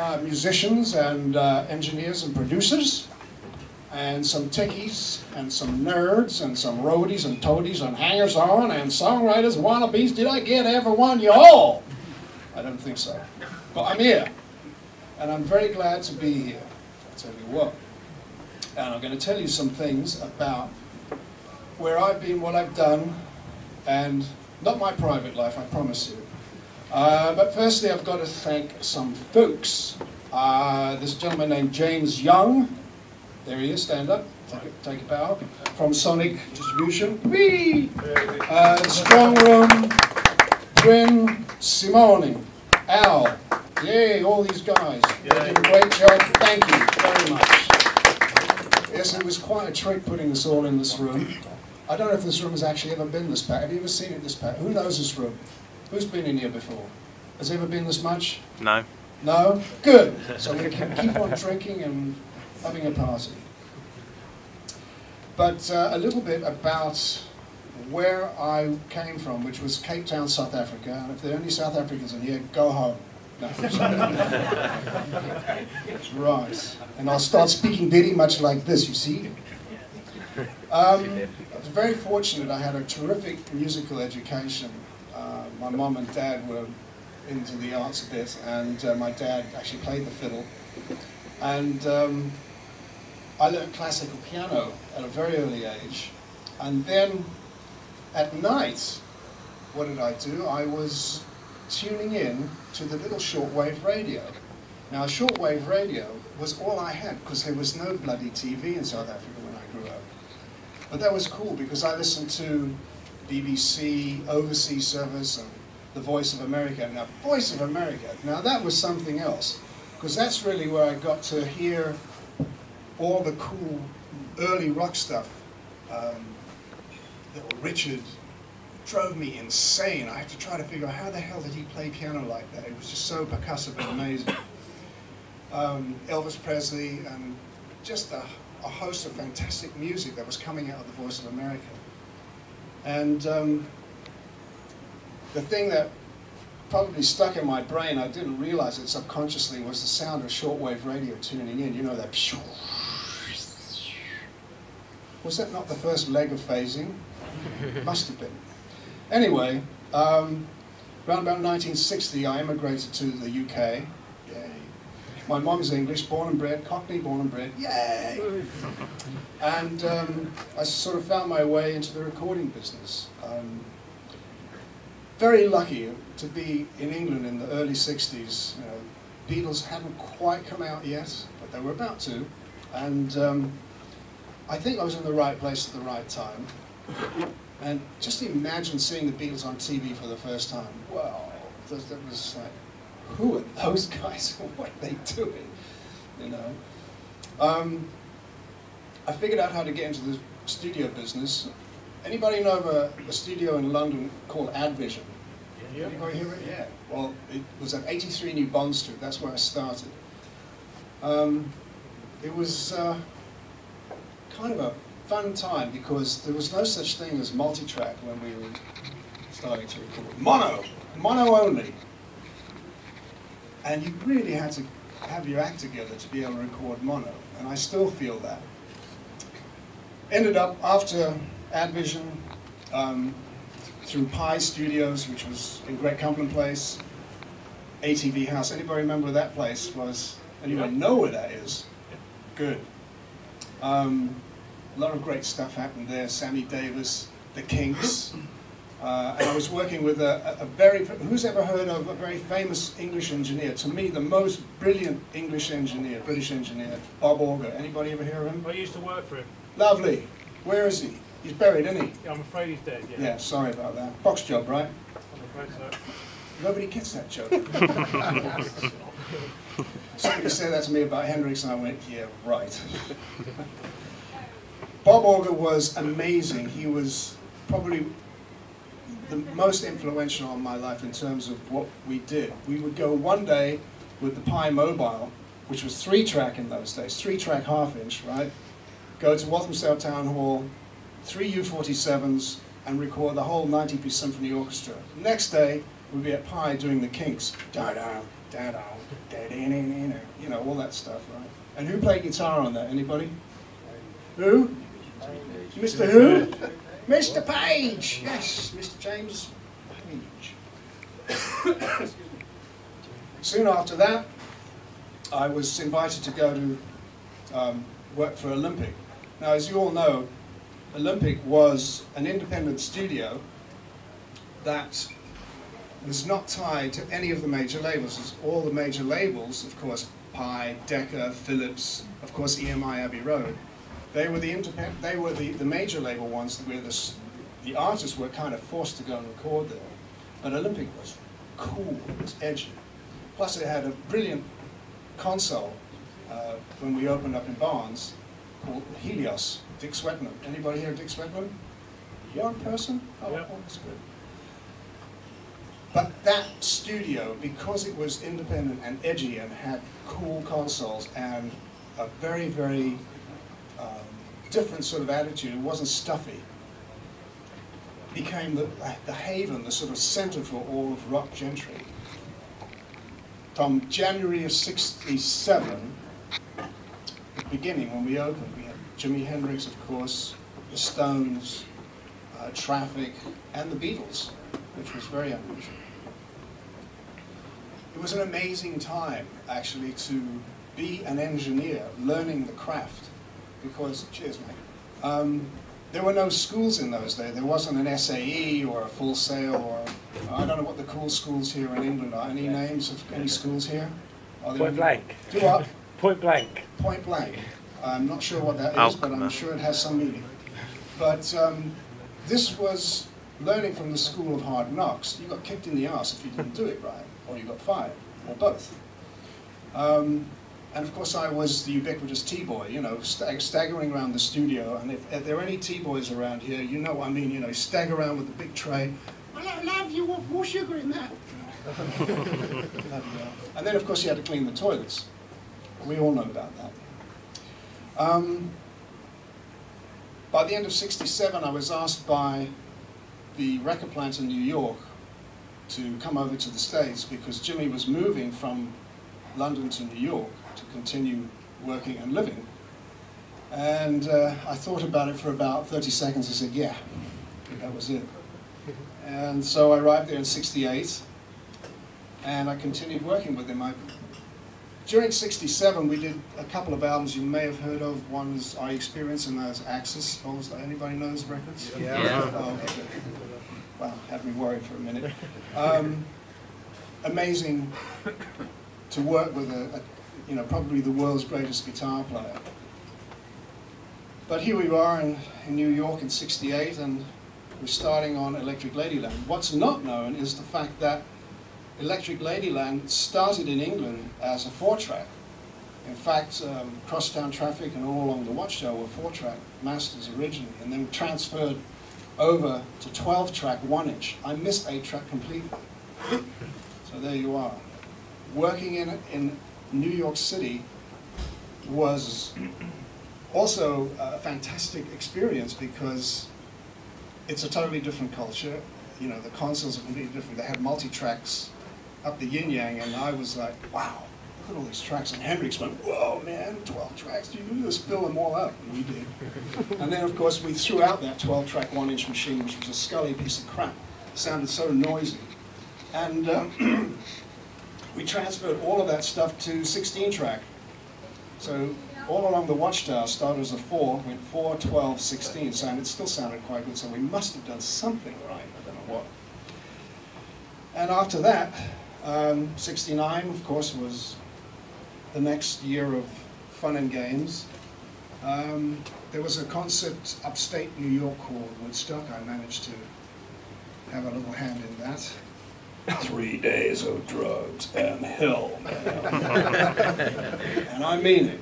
uh, musicians and uh, engineers and producers, and some techies, and some nerds, and some roadies and toadies and hangers-on, and songwriters, wannabes. Did I get everyone? You all? I don't think so. But I'm here, and I'm very glad to be here. I'll tell you what. And I'm going to tell you some things about where I've been, what I've done, and not my private life, I promise you. Uh, but firstly, I've got to thank some folks. Uh, this gentleman named James Young, there he is, stand up, take a, take a bow, from Sonic Distribution. Whee! Uh, Strong Room, Bryn Simone, Al, yay, all these guys. They did a great job, thank you very much. Yes, it was quite a trick putting this all in this room. I don't know if this room has actually ever been this packed. Have you ever seen it this packed? Who knows this room? Who's been in here before? Has ever been this much? No. No? Good. So going to keep on drinking and having a party. But uh, a little bit about where I came from, which was Cape Town, South Africa. And if there are any South Africans in here, go home. No, right. And I'll start speaking very much like this, you see. Um, I was very fortunate. I had a terrific musical education. My mom and dad were into the arts a bit, and uh, my dad actually played the fiddle. And um, I learned classical piano at a very early age. And then at night, what did I do? I was tuning in to the little shortwave radio. Now, shortwave radio was all I had because there was no bloody TV in South Africa when I grew up. But that was cool because I listened to BBC, Overseas Service, and The Voice of America. Now, Voice of America, now that was something else because that's really where I got to hear all the cool early rock stuff. Um, Little Richard drove me insane. I had to try to figure out how the hell did he play piano like that. It was just so percussive and amazing. Um, Elvis Presley and just a, a, host of fantastic music that was coming out of the Voice of America. And um, the thing that probably stuck in my brain, I didn't realize it subconsciously, was the sound of shortwave radio tuning in. You know that. Was that not the first leg of phasing? Must have been. Anyway, um, around about 1960, I immigrated to the UK. My mom's English, born and bred, Cockney, born and bred. Yay! And um, I sort of found my way into the recording business. Um, very lucky to be in England in the early 60s. You know, Beatles hadn't quite come out yet, but they were about to. And um, I think I was in the right place at the right time. And just imagine seeing the Beatles on TV for the first time. Wow, that was like, who are those guys? what are they doing? You know. Um, I figured out how to get into the studio business. Anybody know of a, a studio in London called Advision? Yeah. Anybody hear it? Yeah. Well, it was at 83 New Bond Street. That's where I started. Um, it was uh, kind of a fun time because there was no such thing as multi-track when we were starting to record. Mono, mono only. And you really had to have your act together to be able to record mono, and I still feel that. Ended up after Advision, um, through Pye Studios, which was in Great Cumberland Place, ATV House. Anybody remember where that place was? Anybody know where that is? Good. Um, a lot of great stuff happened there. Sammy Davis, The Kinks. Uh, and I was working with a, a, very, who's ever heard of a very famous English engineer? To me, the most brilliant English engineer, British engineer, Bob Auger. Anybody ever hear of him? I used to work for him. Lovely. Where is he? He's buried, isn't he? Yeah, I'm afraid he's dead, yeah. Yeah, sorry about that. Box job, right? I'm afraid so. Nobody gets that joke. Somebody said that to me about Hendrix, and I went, yeah, right. Bob Auger was amazing. He was probably the most influential on my life in terms of what we did. We would go one day with the Pye Mobile, which was three track in those days, three track half inch, right? Go to Walthamstow Town Hall, three U-47s, and record the whole 90-piece symphony orchestra. Next day, we'd be at Pye doing the Kinks. Da da da da da da you know, all that stuff, right? And who played guitar on that? Anybody? Who? Mr. Who? Mr. Page! Yes, Mr. James Page. Soon after that, I was invited to go to um, work for Olympic. Now, as you all know, Olympic was an independent studio that was not tied to any of the major labels. All the major labels, of course, Pye, Decca, Philips, of course, EMI Abbey Road, they were the independent, they were the, the major label ones where the, the artists were kind of forced to go and record there. But Olympic was cool, it was edgy. Plus it had a brilliant console uh, when we opened up in Barnes called Helios, Dick Swettenham. Anybody here Dick Swettenham? Young person? Oh, Yep. oh, that's good. But that studio, because it was independent and edgy and had cool consoles and a very, very different sort of attitude, it wasn't stuffy, became the, the haven, the sort of center for all of rock gentry. From January of 67, the beginning when we opened, we had Jimi Hendrix, of course, the Stones, uh, Traffic, and the Beatles, which was very unusual. It was an amazing time, actually, to be an engineer, learning the craft, because, cheers, mate, um, there were no schools in those days. There wasn't an SAE or a Full Sail or, I don't know what the cool schools here in England are. Any names of any schools here? Are there Point any- blank. Do what? Point blank. Point blank. I'm not sure what that is, but I'm sure it has some meaning. But um, this was learning from the school of hard knocks. You got kicked in the ass if you didn't do it right, or you got fired, or both. Um, and of course, I was the ubiquitous T-boy, you know, stag- staggering around the studio. And if, if there are any T-boys around here, you know what I mean, you know, stagger around with the big tray. I love you, more sugar in that. and then, of course, you had to clean the toilets. We all know about that. Um, by the end of 67, I was asked by the record plant in New York to come over to the States because Jimi was moving from London to New York to continue working and living. And uh, I thought about it for about 30 seconds. I said, yeah, that was it. And so I arrived there in 68, and I continued working with him. I, during 67, we did a couple of albums you may have heard of. One is I Experience, and that was Axis. Anybody know those records? Yeah. Oh, okay. Wow, had me worried for a minute. Um, amazing to work with a, a, you know, probably the world's greatest guitar player. But here we are in, in New York in 68, and we're starting on Electric Ladyland. What's not known is the fact that Electric Ladyland started in England as a four-track. In fact, um, Crosstown Traffic and all along the Watchtower were four-track masters originally, and then transferred over to 12-track one-inch. I missed eight-track completely. So there you are. Working in, in New York City was also a fantastic experience because it's a totally different culture. You know, the consoles are completely different. They had multi-tracks up the yin yang, and I was like, wow, look at all these tracks. And Hendrix went, whoa, man, 12 tracks, do you just fill them all up. And we did. and then, of course, we threw out that 12 track one inch machine, which was a Scully piece of crap. It sounded so noisy. And um, we transferred all of that stuff to 16 track. So all along the Watchtower started as a 4, went 4, 12, 16, so and it still sounded quite good, so we must have done something right, I don't know what. And after that, um, 69, of course, was the next year of fun and games. Um, there was a concert upstate New York called Woodstock. I managed to have a little hand in that. Three days of drugs and hell, and I mean it.